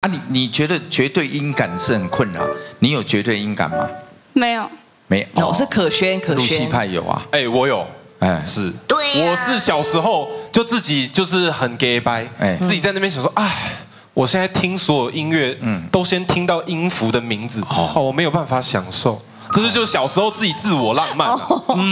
啊，你你觉得绝对音感是很困扰？你有绝对音感吗？没有，没有，我，是可宣可露西宣。派有啊，哎，我有，哎，是，对呀我是小时候就自己就是很 gay 掰，哎。自己在那边想说，哎，我现在听所有音乐，嗯。都先听到音符的名字，哦，我没有办法享受。这是就小时候自己自我浪漫啊、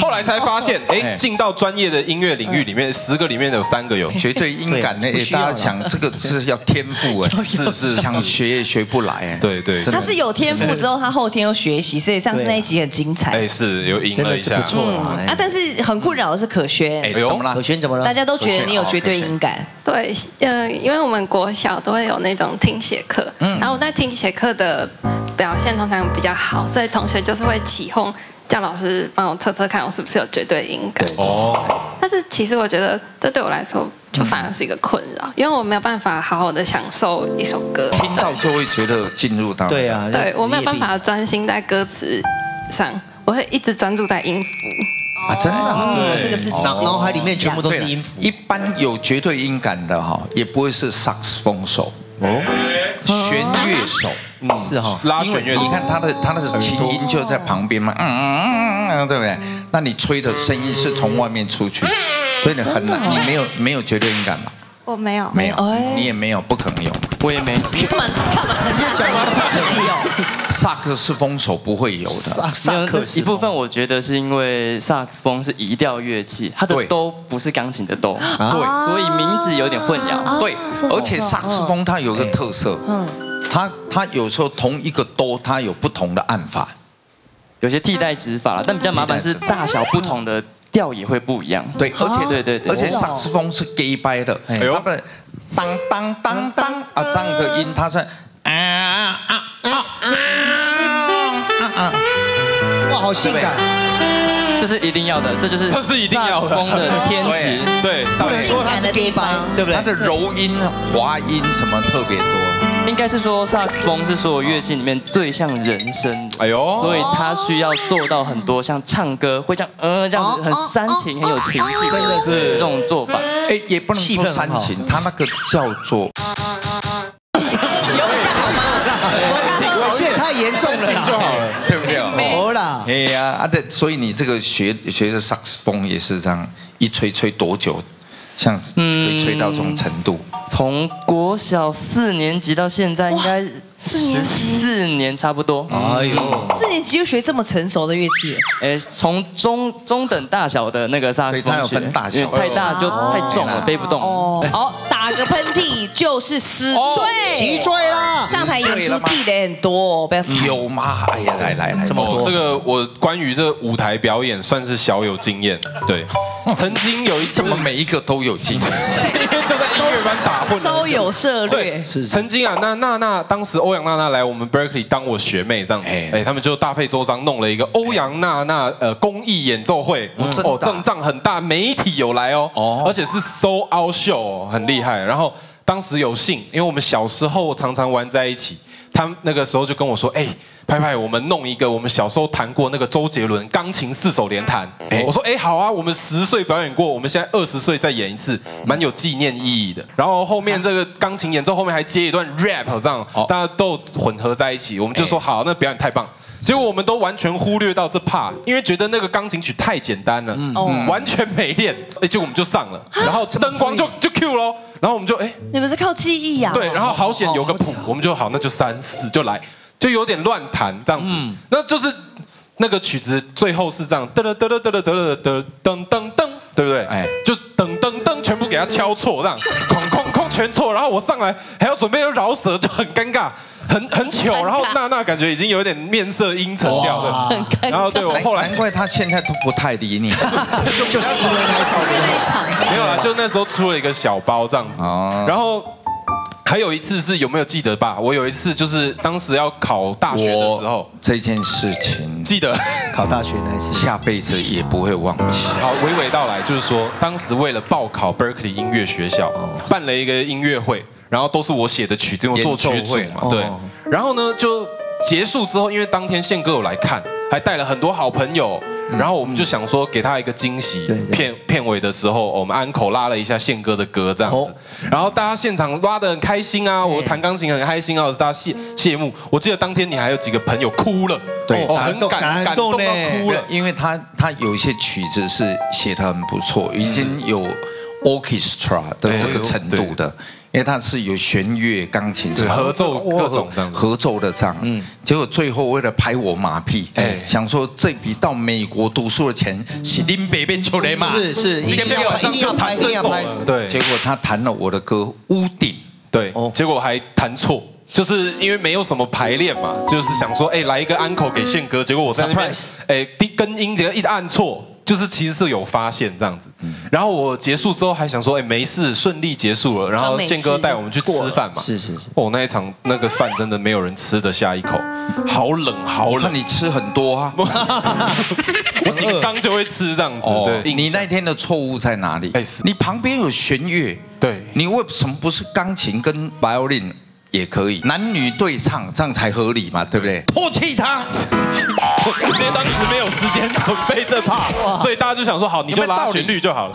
后来才发现，哎，哎。进到专业的音乐领域里面，十个里面有三个有。绝对音感呢，哎对不需要了。大家想这个是要天赋 哎，是是想学也学不来哎。对对，他是有天赋之后，他后天又学习，所以上次那一集很精彩。哎是有赢了一下。真的是不，错啊，但是很困扰的是可宣，哎，哎呦怎么了？可？轩怎么了？大家都觉得你有绝对音感。对，呃，因为我们国小都会有那种听写课，然后我在听写课的表现通常比较好，所以同学就是会起哄叫老师帮我测测看我是不是有绝对音感。哦，但是其实我觉得这对我来说就反而是一个困扰，因为我没有办法好好的享受一首歌。听到就会觉得进入到对啊，对我没有办法专心在歌词上，我会一直专注在音符。啊，真的？这个是病脑脑海里面全部都是音符。一般有绝对音感的哈，也不会是萨克斯风手。哦，弦乐手。是哈，因为拉弦乐，你看他的他的琴音就在旁边嘛，嗯嗯嗯嗯，对不对？那你吹的声音是从外面出去，所以你很难，你没有没有绝对音感吧？我没有，没有哎，你也没有，不可能有。我也没。干嘛？干嘛？直接讲完没有？萨克斯风手不会有的，萨克斯一部分，我觉得是因为萨克斯风是移调乐器，它的都不是钢琴的哆，对所以名字有点混淆。对，而且萨克斯风它有个特色，嗯，它它有时候同一个哆，它有不同的按法。有些替代指法了，但比较麻烦是大小不同的调也会不一样。对，而且对对而且萨克斯风是 gay 掰的，哎呦当当当当啊这样的音，它是啊啊啊啊啊啊，哇，好性感，这是一定要的，这就是这是一定要风的天职。对，不能说他是 gay 吧，对。不它对？的柔音、滑音什么特别多。应该是说萨克斯风是所有乐器里面最像人声的，哎呦所以它需要做到很多像唱歌会这样呃这样子很煽情、很有情绪，真的是这种做法。哎，也不能说煽情，它那个叫做有比较好吗？这也太严重了啦，就好了。对不对？没啦哎，呀啊，对，所以你这个学学的萨克斯风也是这样，一吹吹多久？像可以吹到这种程度，从国小四年级到现在，应该四年级？四年差不多。哎呦，四年级就学这么成熟的乐器，哎，从中中等大小的那个萨克斯它有分大小。太大就太重了，背不动。哦，好，打个喷嚏就是死罪，死罪啦，上台演出地雷很多哦，不要踩。有吗？哎呀，来来来，这么多，哦这个我关于这个舞台表演算是小有经验。对，曾经有一次怎么每一个都有经验？因 为就在音乐班打混稍有涉对略，，曾经啊，那娜娜当时欧阳娜娜来我们 Berkeley 当我学妹这样子，哎。哎，他们就大费周章弄了一个欧阳娜娜呃公益演奏会，哦，阵仗很大，媒体有来哦，哦。而且是 sold out show，哦很厉害。然后当时有幸，因为我们小时候常常玩在一起，他们那个时候就跟我说，哎。拍拍，我们弄一个我们小时候弹过那个周杰伦钢琴四手联弹。哎我说，哎，好啊，我们十岁表演过，我们现在二十岁再演一次，蛮有纪念意义的。然后后面这个钢琴演奏后面还接一段 rap，这样哦大家都混合在一起，我们就说好，那表演太棒。结果我们都完全忽略到这 part，因为觉得那个钢琴曲太简单了，嗯完全没练。哎，结果我们就上了，然后灯光就就 Q 喽，然后我们就哎你们是靠记忆呀？对，然后好险有个谱，我们就好，那就三四就来，就有点乱弹这样子，那就是那个曲子最后是这样，噔噔噔噔噔噔噔噔噔噔，对不对？哎哎，就是给他敲错，这样哐哐哐全错，然后我上来还要准备要饶舌，就很尴尬。很很糗，然后娜娜感觉已经有点面色阴沉掉了，很尴尬然后对我难后来难怪他现在都不太理你。就是因为他是那一场没有啦，就那时候出了一个小包这样子，哦然后还有一次是有没有记得吧？我有一次就是当时要考大学的时候，这件事情记得考大学那一次，下辈子也不会忘记。好娓娓道来，就是说当时为了报考 Berkeley 音乐学校，办了一个音乐会，然后都是我写的曲子，因为我做曲子嘛，对哦。然后呢，就结束之后，因为当天宪哥有来看，还带了很多好朋友，然后我们就想说给他一个惊喜片片尾的时候，我们安口拉了一下宪哥的歌这样子。哦，然后大家现场拉的很开心啊，我弹钢琴很开心啊，大家谢谢幕。我记得当天你还有几个朋友哭了，对哦，感动很感感动感动到哭了。因为他他有一些曲子是写的很不错，已经有 orchestra 的这个程度的，因为它是有弦乐、钢琴什么合奏各种合奏的这样。嗯，结果最后为了拍我马屁，哎哎，想说这笔到美国读书的钱是林北边出来嘛，是是，一今天定要拍，一定要拍，一定要拍。对结果他弹了我的歌《屋顶》。对，结果还弹错。就是因为没有什么排练嘛，就是想说，哎，来一个安口给宪哥，结果我在那边哎，第根音结果一直按错，就是其实是有发现这样子。然后我结束之后还想说，哎，没事，顺利结束了。然后宪哥带我们去吃饭嘛，是是是，哦，那一场那个饭真的没有人吃得下一口，好冷好冷，那你吃很多啊。我紧张就会吃这样子。哦对，，你那天的错误在哪里？你旁边有弦乐，对你为什么不是钢琴跟 violin 也可以？男女对唱，这样才合理嘛，对不对？唾弃他，因为当时没有时间准备这 part，所以大家就想说，好，你就拉旋律就好了。